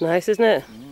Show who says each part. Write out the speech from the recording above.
Speaker 1: Nice, isn't it?
Speaker 2: Mm.